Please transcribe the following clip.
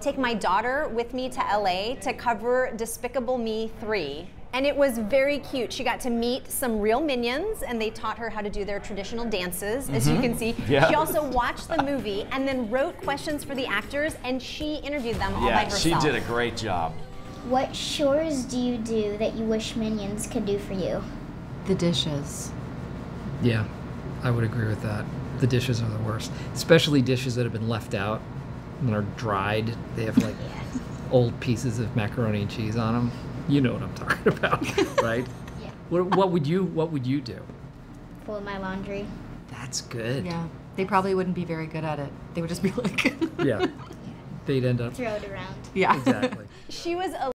take my daughter with me to LA to cover Despicable Me 3. And it was very cute. She got to meet some real minions and they taught her how to do their traditional dances, as you mm-hmm. can see. Yeah. She also watched the movie and then wrote questions for the actors and she interviewed them all by Yeah, herself. she did a great job. What chores do you do that you wish minions could do for you? The dishes. Yeah, I would agree with that. The dishes are the worst, especially dishes that have been left out and are dried. They have like old pieces of macaroni and cheese on them. You know what I'm talking about, right? Yeah. What, what would you What would you do? Fold my laundry. That's good. Yeah. They probably wouldn't be very good at it. They would just be like, Yeah. They'd end up Throw it around. yeah. exactly. She was a